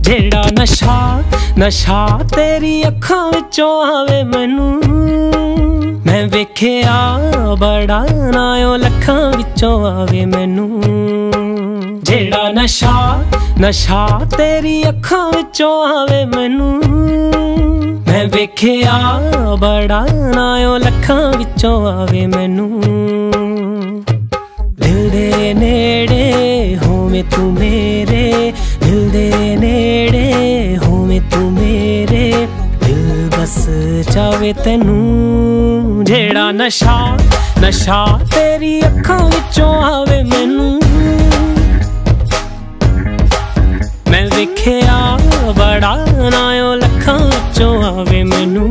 ਜਿਹੜਾ ਨਸ਼ਾ ਨਸ਼ਾ ਤੇਰੀ ਅੱਖਾਂ ਵਿੱਚੋਂ ਆਵੇ ਮੈਨੂੰ। ਮੈਂ ਵੇਖਿਆ ਬੜਾ ਨਾਇਓ ਲੱਖਾਂ ਵਿੱਚੋਂ ਆਵੇ ਮੈਨੂੰ। ਜਿਹੜਾ ਨਸ਼ਾ ਨਸ਼ਾ ਤੇਰੀ ਅੱਖਾਂ ਵਿੱਚੋਂ ਆਵੇ ਮੈਨੂੰ। ਮੈਂ ਵੇਖਿਆ ਬੜਾ ਨਾਇਓ ਲੱਖਾਂ ਵਿੱਚੋਂ ਆਵੇ ਮੈਨੂੰ। ਦਿਲ ਦੇ ਨੇੜੇ ਹੋਵੇਂ ਤੂੰ ਮੇਰੇ ਚਾਵੇ ਤੈਨੂੰ ਜਿਹੜਾ ਨਸ਼ਾ ਨਸ਼ਾ ਤੇਰੀ ਅੱਖਾਂ ਵਿੱਚੋਂ ਆਵੇ ਮੈਨੂੰ। ਮੈਂ ਵੇਖਿਆ ਬੜਾ ਨਾਇਓ ਲੱਖਾਂ ਵਿੱਚੋਂ ਆਵੇ ਮੈਨੂੰ।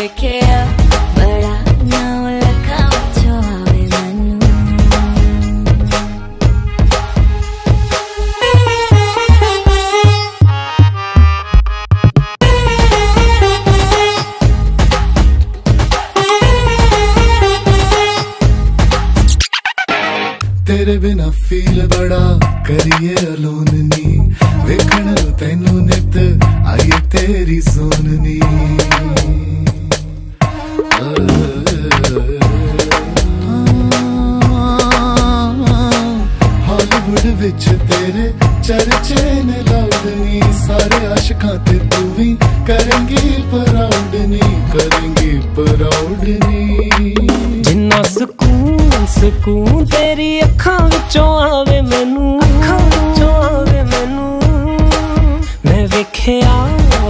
ਮੈਂ ਵੇਖਿਆ ਬੜਾ ਨਾ ਲੱਗਾ ਵਿੱਚੋਂ ਆਵੇ ਮੈਨੂੰ ਤੇਰੇ ਬਿਨਾ ਫੀਲ ਬੜਾ ਕਰੀਏ ਅਲੋਨ ਨੀ ਵੇਖਣ ਨੂੰ ਤੈਨੂੰ ਨਿਤ ਆਈਏ ਹਾਲੀਵੁੱਡ ਵਿੱਚ ਤੇਰੇ ਚਰਚੇ ਨੇ ਲਾਉਡਨੀ ਸਾਰੇ ਆਸ਼ਿਕਾਂ ਤੇ ਤੂੰ ਵੀ ਕਰੇਂਗੀ ਪ੍ਰਾਊਡ ਨੀ ਕਰੇਂਗੀ ਪ੍ਰਾਊਡ ਨੀ ਜਿੰਨਾ ਸਕੂਨ ਸਕੂਨ ਤੇਰੀ ਅੱਖਾਂ ਵਿੱਚੋਂ ਆਵੇ ਮੈਨੂੰ ਅੱਖਾਂ ਵਿੱਚੋਂ ਆਵੇ ਮੈਨੂੰ। ਮੈਂ ਵੇਖਿਆ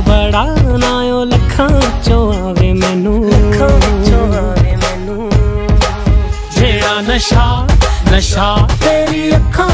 ਬੜਾ ਨਾਇਓ ਲੱਖਾਂ ਵਿੱਚੋਂ ਆਵੇ ਮੈਨੂੰ। ਅੱਖਾਂ ਵਿੱਚੋਂ ਆਵੇ ਮੈਨੂੰ। ਜਿਹੜਾ ਨਸ਼ਾ ਨਸ਼ਾ ਤੇਰੀ ਅੱਖਾਂ